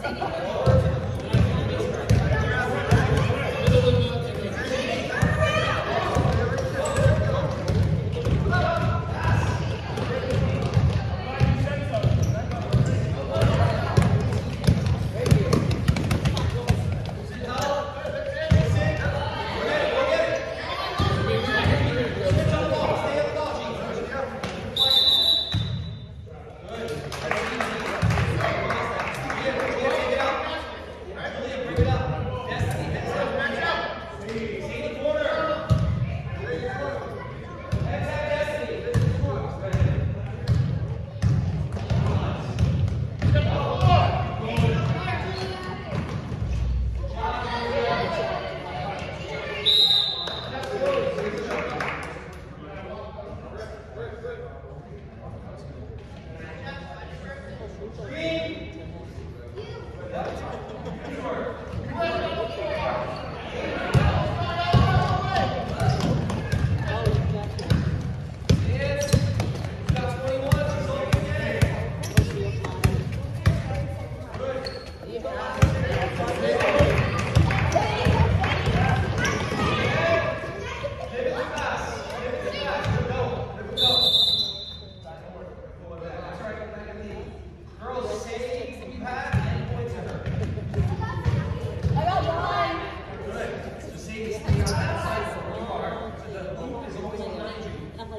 singing.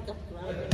Like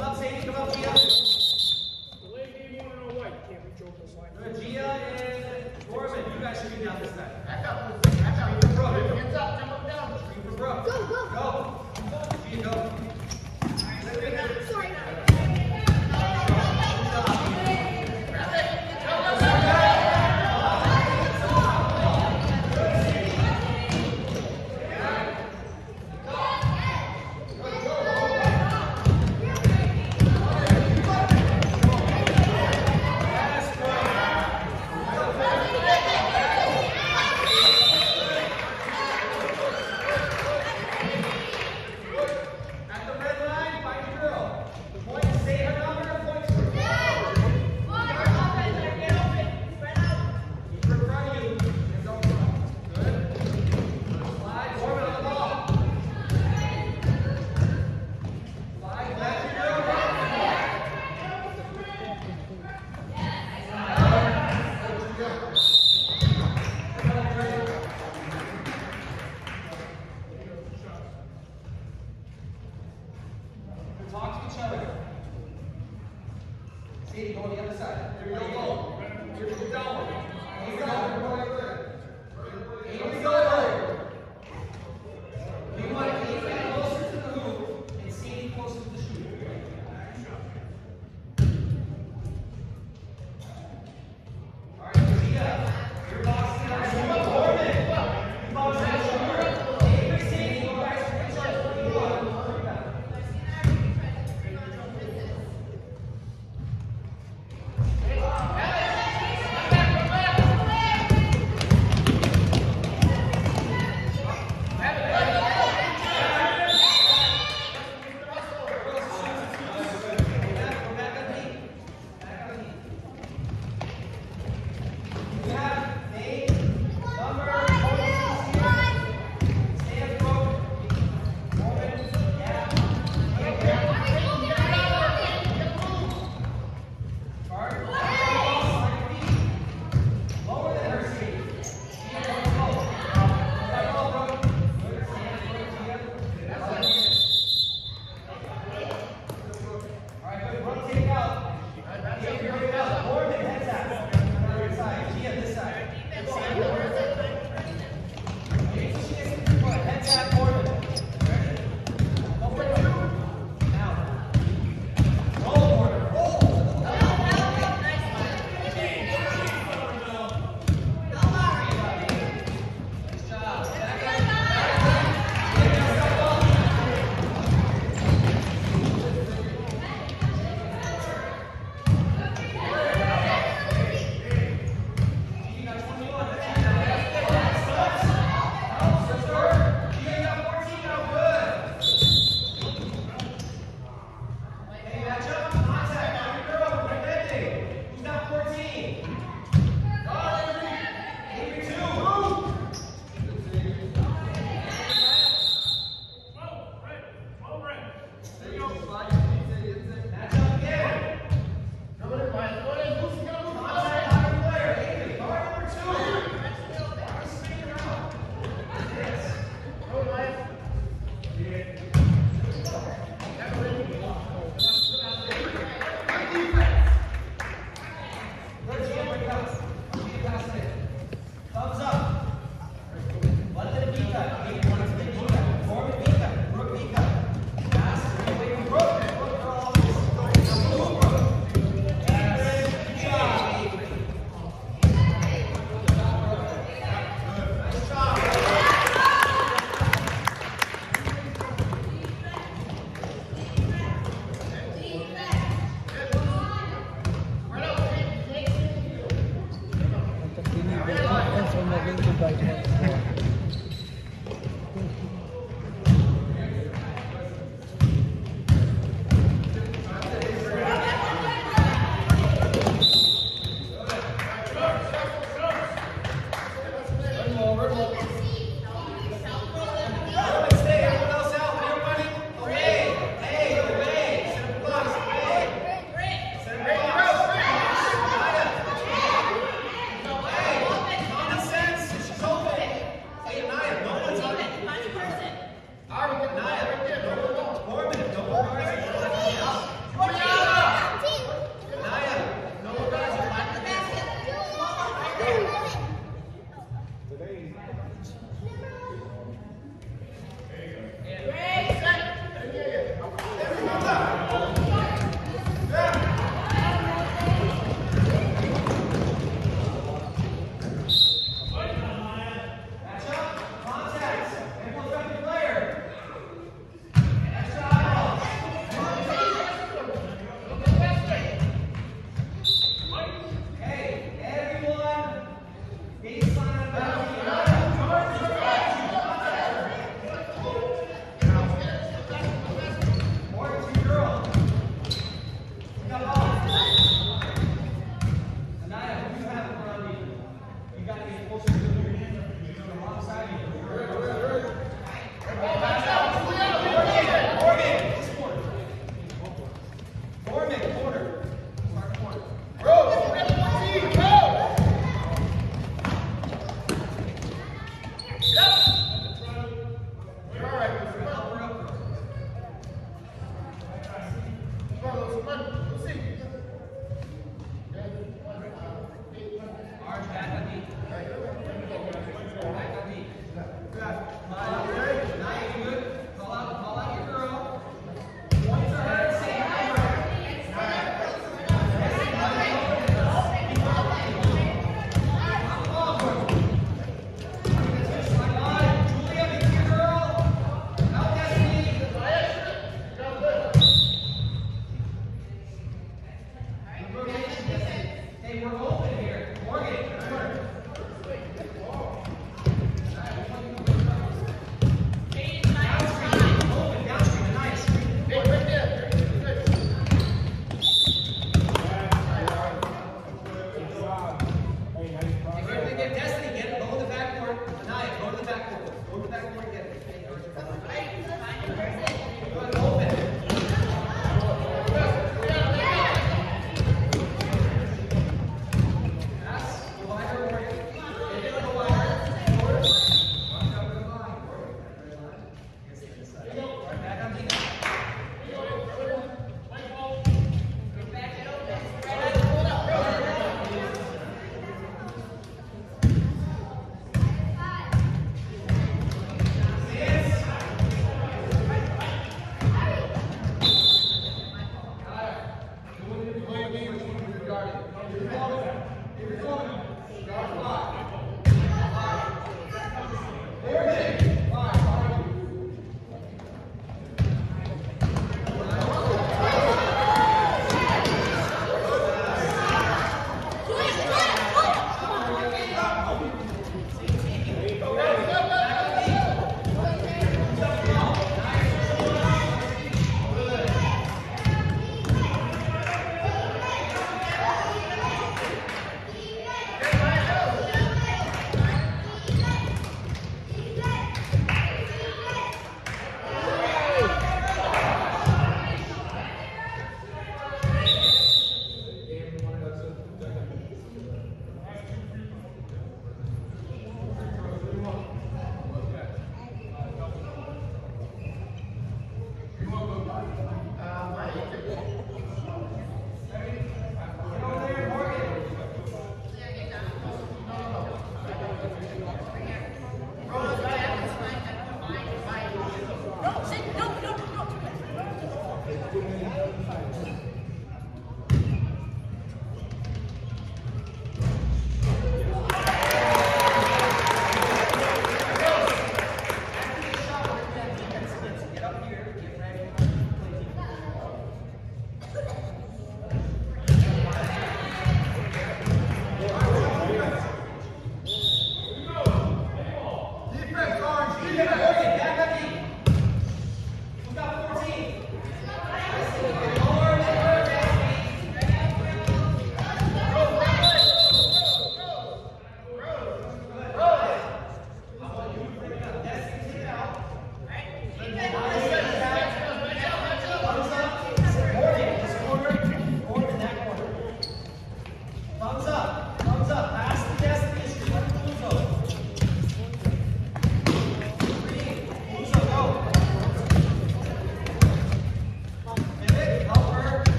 Come up, come up, Gia.